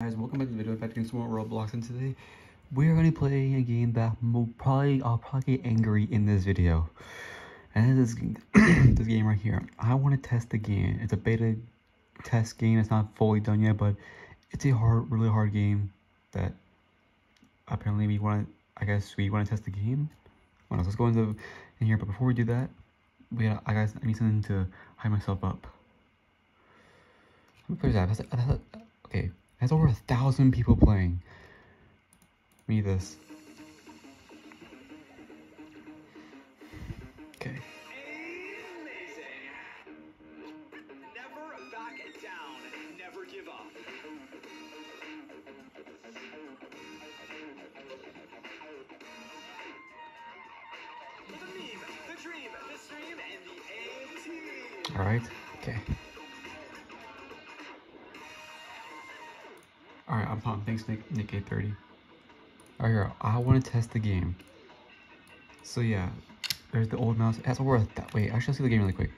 guys welcome back to the video. If doing some more roblox and today we're going to be playing a game that will probably i'll probably get angry in this video. And this is this game right here. I want to test the game. It's a beta test game. It's not fully done yet but it's a hard really hard game that apparently we want to i guess we want to test the game. Well, let's go into in here. But before we do that we got i guess i need something to hide myself up. How many players I have? Okay, that's over a thousand people playing. Me this. Okay. Never back I'm pumped. Thanks, Nick, Nick 830. Alright, here, I want to test the game. So yeah, there's the old mouse. It has over a th wait, actually, let's see the game really quick.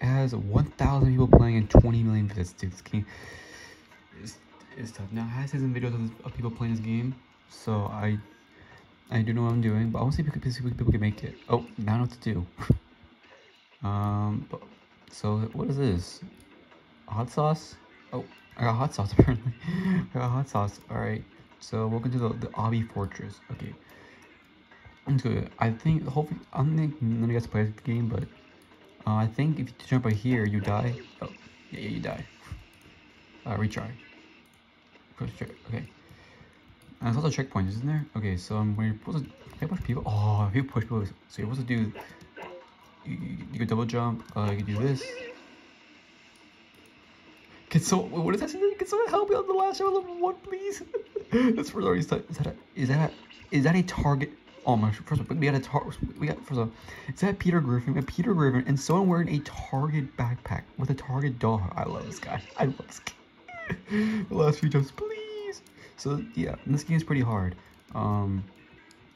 It has 1,000 people playing and 20 million visits. Dude, this game is, is tough. Now, it has some videos of, of people playing this game, so I I do know what I'm doing, but I want to see if people, people can make it. Oh, now I know what to do. um, but, so what is this? Hot sauce? Oh, I got hot sauce apparently. I got hot sauce. Alright. So welcome to the, the Obby Fortress. Okay. Let's go. I think hopefully I don't think none of you guys play the game, but uh, I think if you jump right here, you die. Oh, yeah, yeah you die. Uh, retry. Okay. And there's also checkpoints, isn't there? Okay, so um, when you're supposed to push people. Oh, if you push people, so you're supposed to do. You, you, you can double jump. Uh, you do this. Can so what is that? Can someone help me on the last level level one, please? That's for Is that a, is that is that a target? Oh my! First of all, we got a target. We got first of all, is that Peter Griffin? Got Peter Griffin and someone wearing a Target backpack with a Target dog. I love this guy. I love this guy. the last few jumps, please. So yeah, this game is pretty hard. Um,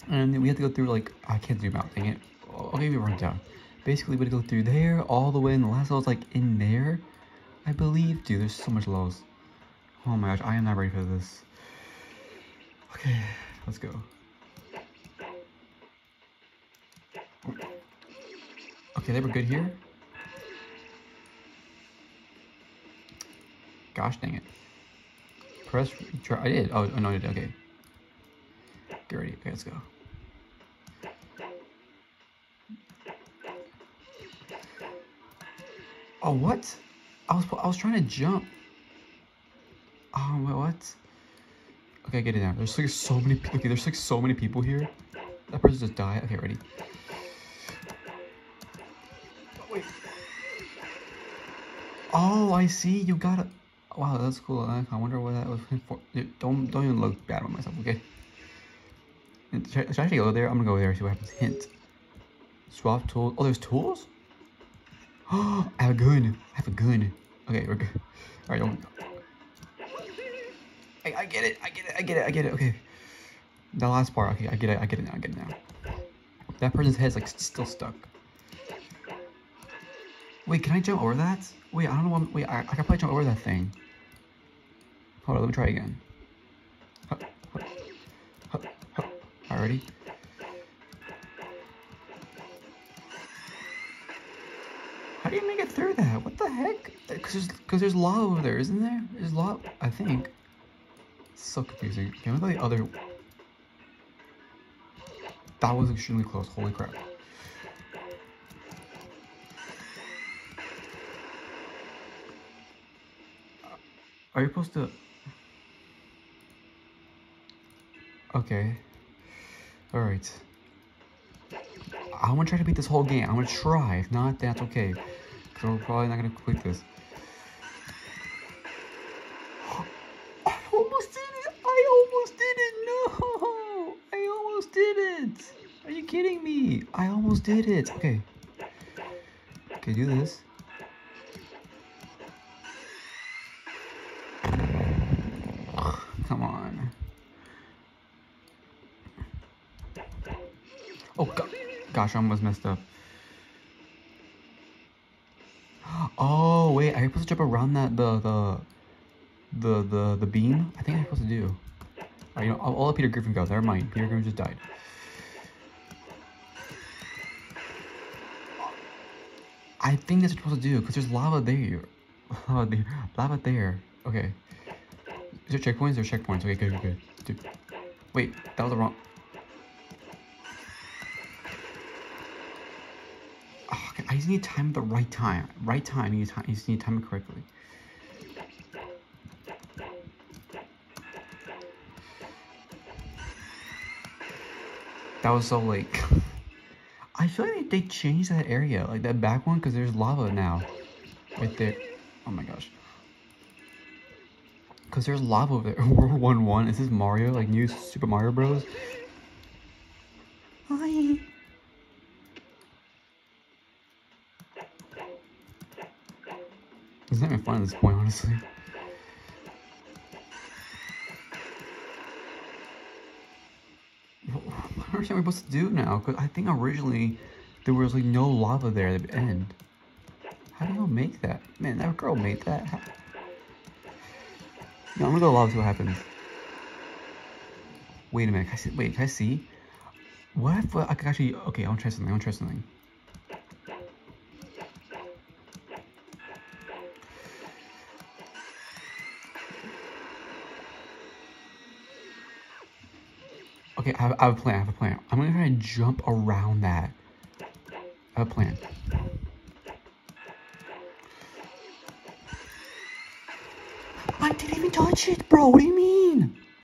and then we have to go through like I can't zoom out. Dang it. I'll give you a rundown. Basically, we had to go through there all the way, and the last level was like in there. I believe, dude, there's so much lows. Oh my gosh, I am not ready for this. Okay, let's go. Okay, they were good here. Gosh dang it. Press, try, I did. Oh, oh, no, I did, okay. Get ready, okay, let's go. Oh, what? I was I was trying to jump. Oh wait, what? Okay, get it down. There's like so many. Okay, there's like so many people here. That person just died. Okay, ready. Oh. I see. You got it. Wow, that's cool. I wonder what that was for. Don't don't even look bad on myself. Okay. Should I actually go there? I'm gonna go there. See what happens. Hint. Swap tools. Oh, there's tools. I have a gun. I have a gun. Okay, we're good. All right, don't. I, I get it. I get it. I get it. I get it. Okay. The last part. Okay, I get it. I get it now. I get it now. That person's head's like still stuck. Wait, can I jump over that? Wait, I don't know. What, wait, I, I can probably jump over that thing. Hold on, let me try again. Hup, hup, hup, hup. Alrighty. Do you make it through that? What the heck? Because there's, there's lava over there, isn't there? There's lava, I think. So confusing. I'm go the other... That was extremely close, holy crap. Are you supposed to... Okay. Alright. I'm gonna try to beat this whole game. I'm gonna try. If not, that's okay. Because we're probably not gonna quit this. I almost did it! I almost did it! No! I almost did it! Are you kidding me? I almost did it! Okay. Okay, do this. Come on. Oh, God. Gosh, I almost messed up. Oh, wait, are you supposed to jump around that, the, the, the the the beam. I think I'm supposed to do. Oh, you know, I'll let Peter Griffin go. Never mind. Peter Griffin just died. I think that's what you're supposed to do because there's lava there. Lava there. Lava there. Okay. Is there checkpoints? There's checkpoints. Okay, good, good, good. Dude. Wait, that was the wrong. Just need to time it the right time. Right time. You, you just need to time it correctly. That was so like. I feel like they changed that area, like that back one, because there's lava now. Right there. Oh my gosh. Because there's lava over there. World 1 1. Is this Mario? Like new Super Mario Bros? Hi. It's not even fun at this point, honestly. What what are we supposed to do now? Because I think originally there was like no lava there at the end. How do you make that? Man, that girl made that. No, I'm gonna go lava see what happens. Wait a minute, can I see? Wait, can I see? What if uh, I could actually? Okay, I want to try something. I want to try something. Okay, I have, I have a plan. I have a plan. I'm gonna try and jump around that. I have a plan. I didn't even touch it, bro. What do you mean?